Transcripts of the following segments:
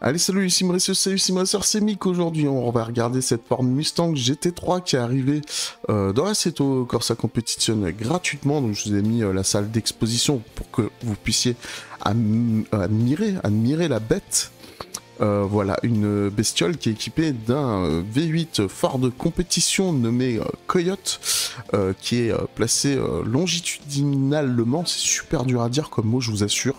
Allez, salut, ici Mauricio, salut, Mauricio, c'est Mick. Aujourd'hui, on va regarder cette Ford Mustang GT3 qui est arrivée euh, dans l'Assetto Corsa Competition gratuitement. Donc, je vous ai mis euh, la salle d'exposition pour que vous puissiez admirer, admirer la bête. Euh, voilà, une bestiole qui est équipée d'un euh, V8 Ford compétition nommé euh, Coyote, qui est placé longitudinalement, c'est super dur à dire comme mot, je vous assure,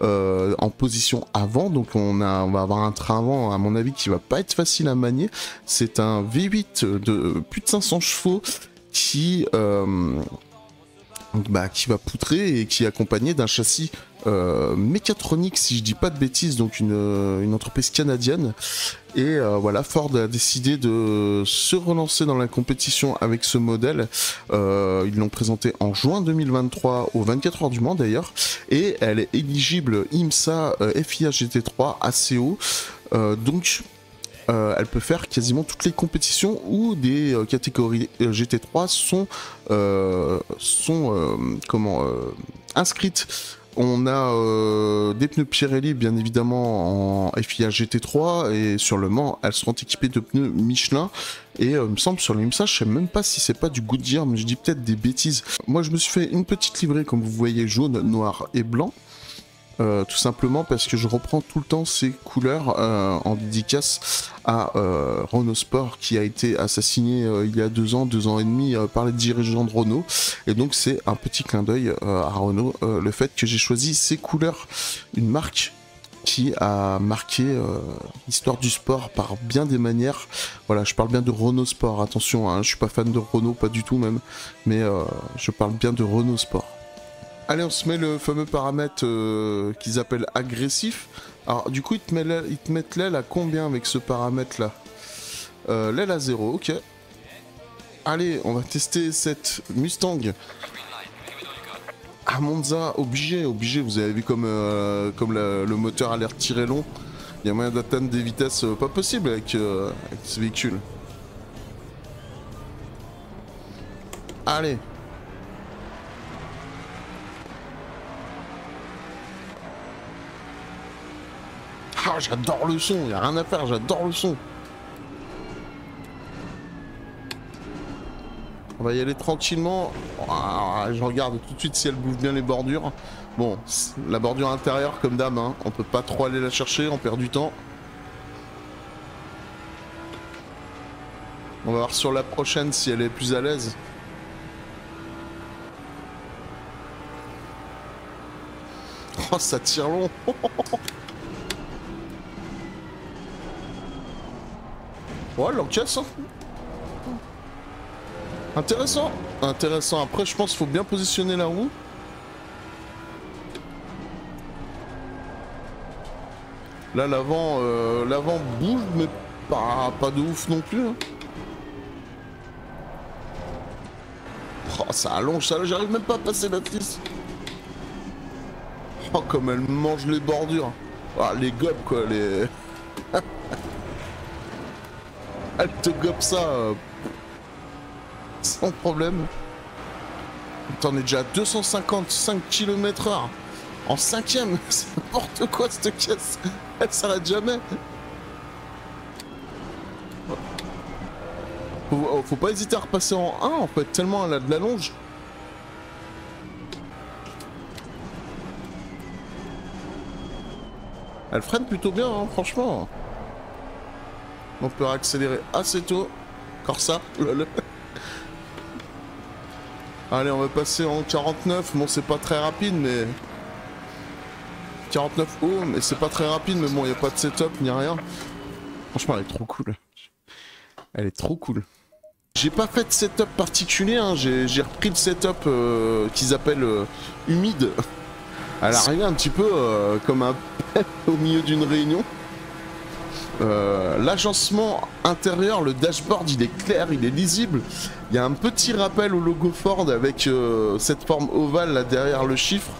en position avant. Donc on, a, on va avoir un train avant, à mon avis, qui va pas être facile à manier. C'est un V8 de plus de 500 chevaux qui bah, qui va poutrer et qui est accompagné d'un châssis euh, mécatronique, si je dis pas de bêtises, donc une, euh, entreprise canadienne. Et euh, voilà, Ford a décidé de se relancer dans la compétition avec ce modèle. ils l'ont présenté en juin 2023 au 24 heures du Mans d'ailleurs. Et elle est éligible IMSA FIA GT3 ACO. donc euh, elle peut faire quasiment toutes les compétitions où des euh, catégories euh, GT3 sont, inscrites. On a des pneus Pirelli bien évidemment en FIA GT3 et sur le Mans elles seront équipées de pneus Michelin et il me semble sur l'IMSA je sais même pas si c'est pas du Goodyear mais je dis peut-être des bêtises. Moi je me suis fait une petite livrée comme vous voyez jaune, noir et blanc euh, tout simplement parce que je reprends tout le temps ces couleurs euh, en dédicace à euh, Renault Sport qui a été assassiné il y a deux ans, deux ans et demi par les dirigeants de Renault. Et donc c'est un petit clin d'œil à Renault, le fait que j'ai choisi ces couleurs, une marque qui a marqué l'histoire du sport par bien des manières. Voilà, je parle bien de Renault Sport, attention, hein, je suis pas fan de Renault, pas du tout même, mais je parle bien de Renault Sport. Allez, on se met le fameux paramètre euh, qu'ils appellent agressif. Alors, du coup, ils te, mettent l'aile à combien avec ce paramètre-là? Euh, L'aile à 0, ok. Allez, on va tester cette Mustang. À Monza, obligé, obligé. Vous avez vu comme, euh, le moteur a l'air tiré long. Il y a moyen d'atteindre des vitesses pas possibles avec ce véhicule. Allez, Ah, j'adore le son, y a rien à faire, j'adore le son. On va y aller tranquillement. Ah, je regarde tout de suite si elle bouge bien les bordures. Bon, la bordure intérieure, comme d'hab, hein. on peut pas trop aller la chercher, on perd du temps. On va voir sur la prochaine si elle est plus à l'aise. Oh, ça tire long Ouais, l'encaisse. Hein. Intéressant. Intéressant. Après, je pense qu'il faut bien positionner la roue. Là, l'avant euh, l'avant bouge, mais pas, pas de ouf non plus. Hein. Oh, ça allonge, ça j'arrive même pas à passer la trisse. Oh, comme elle mange les bordures. Ah, les gobes, quoi, les... Elle te gobe ça euh, sans problème. T'en es déjà à 255 km h en cinquième. C'est n'importe quoi cette caisse. Elle s'arrête jamais. Faut, faut, pas hésiter à repasser en 1 en fait, tellement elle a de la longe. Elle freine plutôt bien, hein, franchement. On peut accélérer assez tôt. Corsa, Allez, on va passer en 49. Bon, c'est pas très rapide, mais... 49 hauts, mais c'est pas très rapide, mais bon, il a pas de setup ni rien. Franchement, elle est trop cool. Elle est trop cool. J'ai pas fait de setup particulier, hein. j'ai repris le setup euh, qu'ils appellent euh, humide. Elle arrive un petit peu euh, comme un au milieu d'une réunion. Euh, l'agencement intérieur, le dashboard, il est clair, il est lisible. Il y a un petit rappel au logo Ford avec euh, cette forme ovale là derrière le chiffre.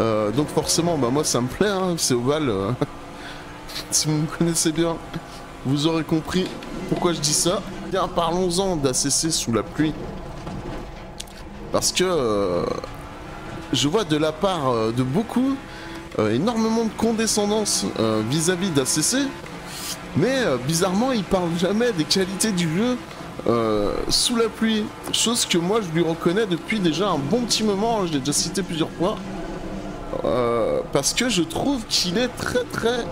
Euh, donc forcément, bah moi ça me plaît, hein, c'est ovale. si vous me connaissez bien, vous aurez compris pourquoi je dis ça. Bien, parlons-en d'ACC sous la pluie. Parce que je vois de la part de beaucoup énormément de condescendance vis-à-vis d'ACC, mais bizarrement il parle jamais des qualités du jeu sous la pluie, chose que moi je lui reconnais depuis déjà un bon petit moment, je l'ai déjà cité plusieurs fois, parce que je trouve qu'il est très très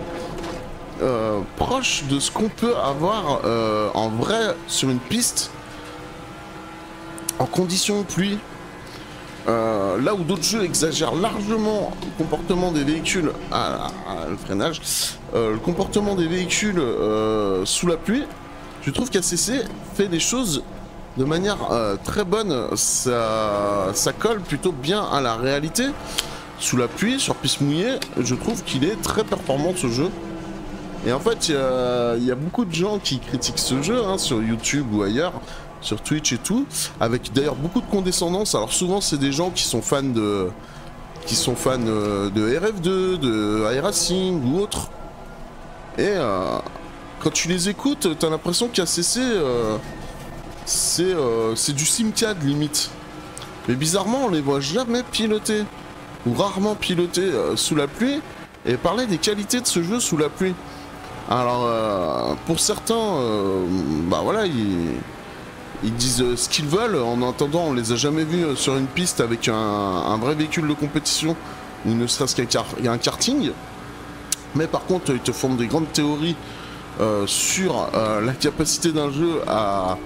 proche de ce qu'on peut avoir en vrai sur une piste en conditions pluie. Euh, là où d'autres jeux exagèrent largement le comportement des véhicules à, le freinage, euh, le comportement des véhicules euh, sous la pluie, je trouve qu'ACC fait des choses de manière très bonne. Ça, ça colle plutôt bien à la réalité. Sous la pluie, sur piste mouillée, je trouve qu'il est très performant ce jeu. Et en fait, il y, a beaucoup de gens qui critiquent ce jeu hein, sur YouTube ou ailleurs sur Twitch et tout, avec d'ailleurs beaucoup de condescendance. Alors souvent c'est des gens qui sont fans de qui sont fans euh, de RF2, de iRacing ou autres. Et euh, quand tu les écoutes, t'as l'impression qu'ACC euh, c'est c'est du simcad limite. Mais bizarrement, on les voit jamais piloter ou rarement piloter sous la pluie et parler des qualités de ce jeu sous la pluie. Alors pour certains, bah voilà, ils ils disent euh, ce qu'ils veulent. En attendant, on les a jamais vus euh, sur une piste avec un, vrai véhicule de compétition ou ne serait-ce qu'un karting. Mais par contre, ils te font des grandes théories euh, sur la capacité d'un jeu à,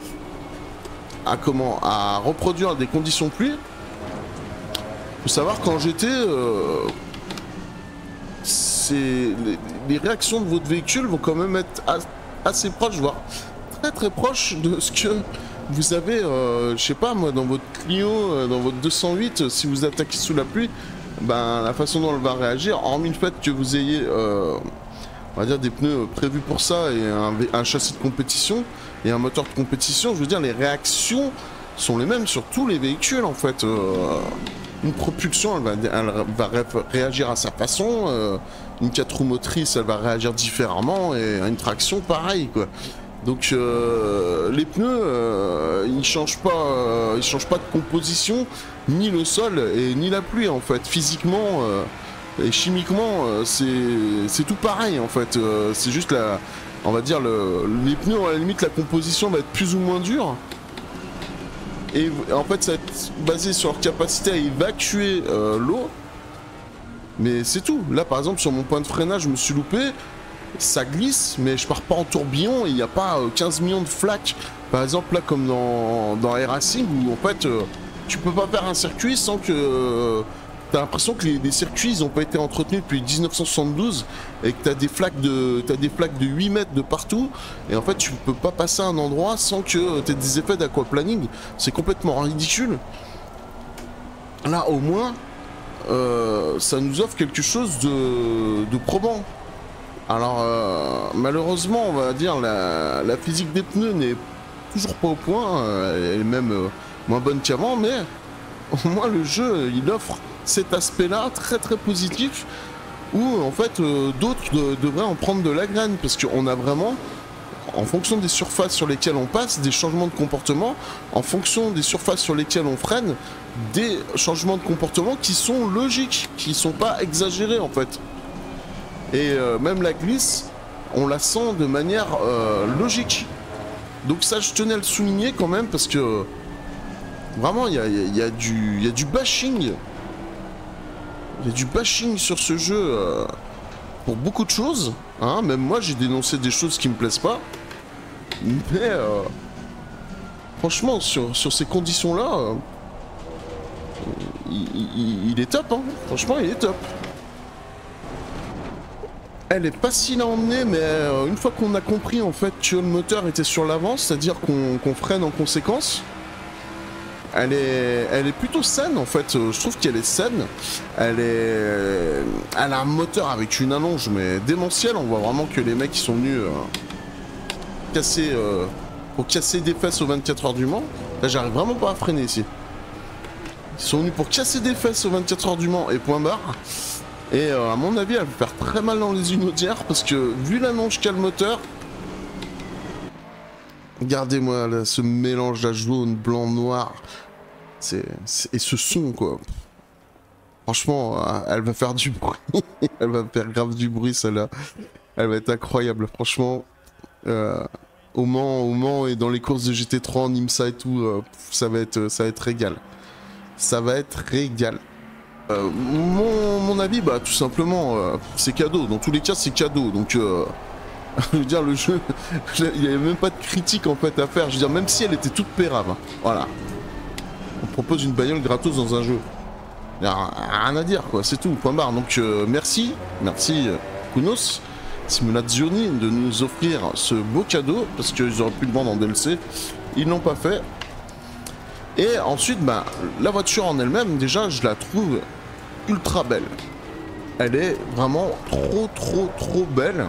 comment à reproduire des conditions pluie. Faut savoir qu'en GT, les, les, réactions de votre véhicule vont quand même être assez proches, voire très très proches de ce que vous avez, euh, je sais pas moi, dans votre Clio, euh, dans votre 208, euh, si vous attaquez sous la pluie, ben la façon dont elle va réagir, hormis le fait que vous ayez, on va dire, des pneus prévus pour ça et un, châssis de compétition et un moteur de compétition, je veux dire, les réactions sont les mêmes sur tous les véhicules en fait. une propulsion, elle va, réagir à sa façon. une 4 roues motrices, elle va réagir différemment et une traction, pareil quoi. Donc euh, les pneus, euh, ils changent pas, euh, ils changent pas de composition, ni le sol et ni la pluie en fait. Physiquement et chimiquement, c'est tout pareil en fait. c'est juste la, on va dire les pneus à la limite la composition va être plus ou moins dure. Et en fait, ça va être basé sur leur capacité à évacuer l'eau. Mais c'est tout. Là, par exemple, sur mon point de freinage, je me suis loupé ça glisse, mais je pars pas en tourbillon et il n'y a pas 15 euh, millions de flaques. Par exemple, là, comme dans, dans Air Racing, où en fait, euh, tu peux pas faire un circuit sans que. Euh, t'as l'impression que les, circuits ils pas été entretenus depuis 1972 et que t'as des flaques de as des flaques de 8 mètres de partout et en fait tu peux pas passer à un endroit sans que t'aies des effets d'aquaplaning c'est complètement ridicule là au moins ça nous offre quelque chose de, de probant alors, euh, malheureusement, on va dire, la, la physique des pneus n'est toujours pas au point. Euh, elle est même euh, moins bonne qu'avant, mais au moins le jeu, il offre cet aspect-là très très positif où en fait d'autres devraient en prendre de la graine parce qu'on a vraiment en fonction des surfaces sur lesquelles on passe, des changements de comportement, en fonction des surfaces sur lesquelles on freine, des changements de comportement qui sont logiques, qui sont pas exagérés en fait. Et euh, même la glisse, on la sent de manière euh, logique. Donc ça, je tenais à le souligner quand même parce que vraiment, il y a, du, bashing. Il y a du bashing sur ce jeu euh, pour beaucoup de choses. Hein. Même moi, j'ai dénoncé des choses qui me plaisent pas. Mais franchement, sur, sur ces conditions-là, il, est top. Hein. Franchement, il est top. Elle est pas si à emmener, mais euh, une fois qu'on a compris en fait que le moteur était sur l'avant, c'est-à-dire qu'on freine en conséquence, elle est, elle est plutôt saine en fait. Je trouve qu'elle est saine. Elle est, elle a un moteur avec une allonge mais démentielle. On voit vraiment que les mecs qui sont venus euh, casser, euh, pour casser des fesses aux 24 heures du Mans. Là, j'arrive vraiment pas à freiner ici. Ils sont venus pour casser des fesses aux 24 heures du Mans et point barre. Et euh, à mon avis, elle va faire très mal dans les unodières parce que vu l'annonce qu'a le moteur, regardez-moi ce mélange à jaune, blanc, noir, et ce son quoi. Franchement, elle va faire du bruit. elle va faire grave du bruit, celle-là. Elle va être incroyable, franchement. au Mans, au Mans et dans les courses de GT3 en IMSA et tout, ça va être, ça va être régal. Ça va être régal. Mon, mon, avis, bah tout simplement, c'est cadeau. Dans tous les cas, c'est cadeau. Donc je veux dire, le jeu, il n'y avait même pas de critique en fait à faire. Je veux dire, même si elle était toute pérave. Hein. Voilà. On propose une bagnole gratos dans un jeu. Il rien à dire, quoi. C'est tout, point barre. Donc, euh, merci. Merci, euh, Kunos, Simulazioni, de nous offrir ce beau cadeau. Parce qu'ils auraient pu le vendre en DLC. Ils l'ont pas fait. Et ensuite, bah, la voiture en elle-même, déjà, je la trouve ultra belle. Elle est vraiment trop, trop, trop belle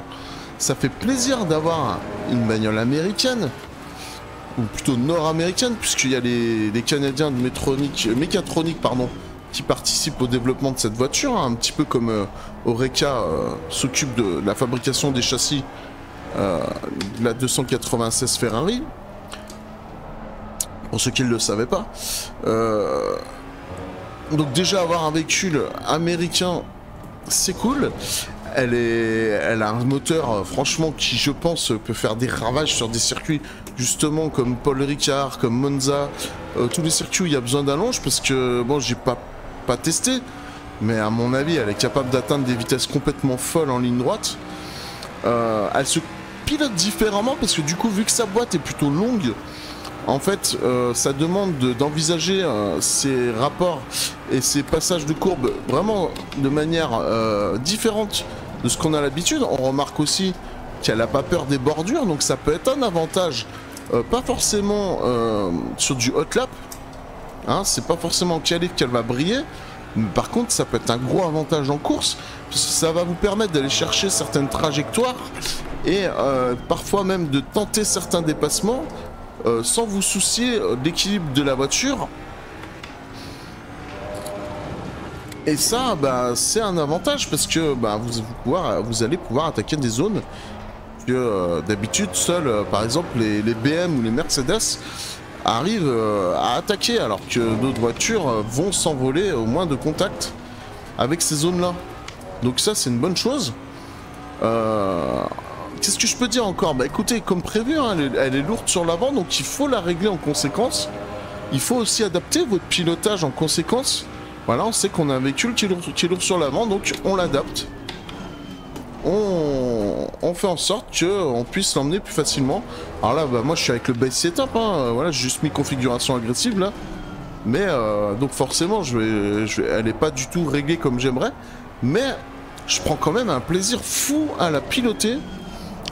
ça fait plaisir d'avoir une bagnole américaine, ou plutôt nord-américaine, puisqu'il y a les, Canadiens de Métronique, Mécatronique pardon, qui participent au développement de cette voiture, hein, un petit peu comme euh, Oreca euh, s'occupe de la fabrication des châssis euh, de la 296 Ferrari. Pour ceux qui ne le savaient pas. Donc déjà avoir un véhicule américain, c'est cool elle, est, elle a un moteur, euh, franchement, qui, je pense, peut faire des ravages sur des circuits, justement, comme Paul Ricard, comme Monza, euh, tous les circuits où il y a besoin d'allonge, parce que, bon, j'ai pas, pas testé, mais à mon avis, elle est capable d'atteindre des vitesses complètement folles en ligne droite. Euh, elle se pilote différemment, parce que du coup, vu que sa boîte est plutôt longue, en fait, ça demande d'envisager ces rapports et ces passages de courbe vraiment de manière différente de ce qu'on a l'habitude. On remarque aussi qu'elle n'a pas peur des bordures, donc ça peut être un avantage. Euh, pas forcément euh, sur du hot lap, hein, c'est pas forcément qualif qu'elle va briller, mais par contre ça peut être un gros avantage en course, parce que ça va vous permettre d'aller chercher certaines trajectoires et euh, parfois même de tenter certains dépassements sans vous soucier de l'équilibre de la voiture Et ça, bah, c'est un avantage parce que bah, vous, allez pouvoir attaquer des zones que euh, d'habitude, seuls, euh, par exemple, les, BM ou les Mercedes arrivent euh, à attaquer alors que d'autres voitures vont s'envoler au moins de contact avec ces zones-là. Donc ça, c'est une bonne chose. Qu'est-ce que je peux dire encore? Bah écoutez, comme prévu, hein, elle, est, lourde sur l'avant, donc il faut la régler en conséquence. Il faut aussi adapter votre pilotage en conséquence. Voilà, on sait qu'on a un véhicule qui est lourd, sur l'avant, donc on l'adapte. On, fait en sorte qu'on puisse l'emmener plus facilement. Alors là, bah, moi je suis avec le base setup, hein. voilà, j'ai juste mis configuration agressive là. Mais euh, donc forcément, elle n'est pas du tout réglée comme j'aimerais. Mais je prends quand même un plaisir fou à la piloter.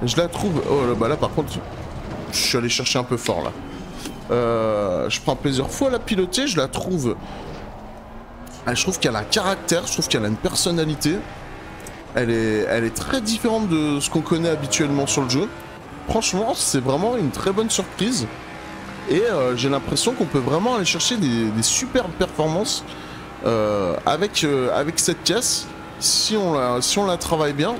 Je la trouve... Oh là, bah là par contre, je suis allé chercher un peu fort là. Euh, je prends plaisir fou à la piloter, je la trouve je trouve qu'elle a un caractère, je trouve qu'elle a une personnalité. Elle est, elle est très différente de ce qu'on connaît habituellement sur le jeu. Franchement, c'est vraiment une très bonne surprise. Et euh, j'ai l'impression qu'on peut vraiment aller chercher des, superbes performances euh, avec, avec cette caisse si on la, si on la travaille bien.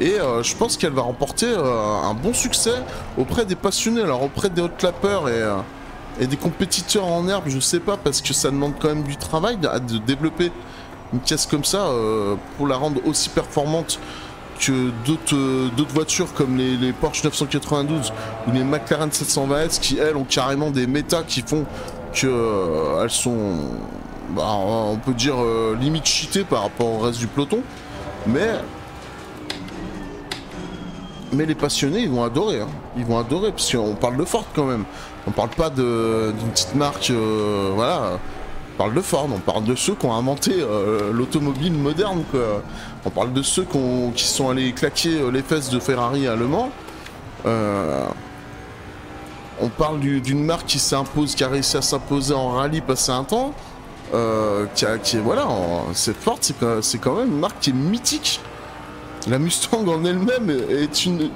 Et je pense qu'elle va remporter un bon succès auprès des passionnés, alors auprès des hot clappers et et des compétiteurs en herbe, je sais pas, parce que ça demande quand même du travail de, développer une caisse comme ça euh, pour la rendre aussi performante que d'autres voitures comme les, Porsche 992 ou les McLaren 720S qui elles ont carrément des méta qui font que euh, elles sont bah, on peut dire euh, limite cheatées par rapport au reste du peloton. Mais mais les passionnés ils vont adorer hein. ils vont adorer parce qu'on parle de Ford quand même on parle pas d'une petite marque, euh, voilà. On parle de Ford, on parle de ceux qui ont inventé euh, l'automobile moderne, quoi. On parle de ceux qui, sont allés claquer euh, les fesses de Ferrari à on parle d'une marque qui s'impose, qui a réussi à s'imposer en rallye passé un temps. qui, est, voilà, c'est Ford, c'est quand même une marque qui est mythique. La Mustang en elle-même est une,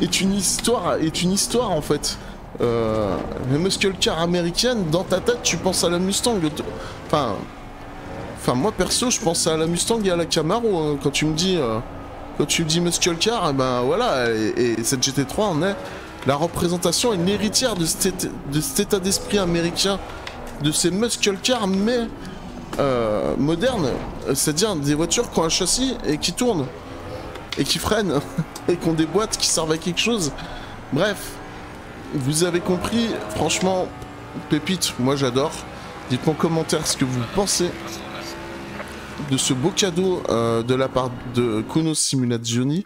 est une histoire, est une histoire en fait. Euh, muscle car américaine, dans ta tête, tu penses à la Mustang. Enfin, enfin moi perso, je pense à la Mustang et à la Camaro. Hein. Quand tu me dis, euh, quand tu me dis muscle car, et eh ben voilà. Et, cette GT3 en est la représentation, une héritière de cet, état d'esprit américain, de ces muscle cars, mais euh, modernes, c'est-à-dire des voitures qui ont un châssis et qui tournent, et qui freinent, et qui ont des boîtes qui servent à quelque chose. Bref, vous avez compris, franchement, pépite, moi j'adore. Dites-moi en commentaire ce que vous pensez de ce beau cadeau euh, de la part de Kuno Simulazioni.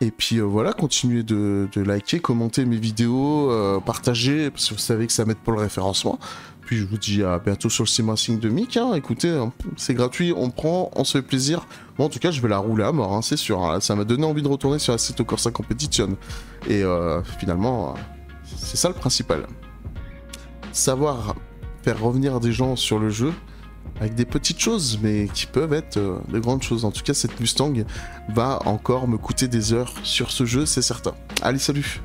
Et puis euh, voilà, continuez de, liker, commenter mes vidéos, euh, partager, parce que vous savez que ça m'aide pour le référencement. Puis je vous dis à bientôt sur le Sim de Mick. Hein. Écoutez, hein, c'est gratuit, on prend, on se fait plaisir. Moi en tout cas, je vais la rouler à mort, hein, c'est sûr. Ça m'a donné envie de retourner sur Assetto Corsa Competition. Et finalement, c'est ça le principal. Savoir faire revenir des gens sur le jeu, avec des petites choses, mais qui peuvent être euh, de grandes choses. En tout cas, cette Mustang va encore me coûter des heures sur ce jeu, c'est certain. Allez, salut